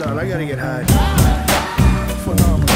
Hold on, I gotta get high. Phenomenal.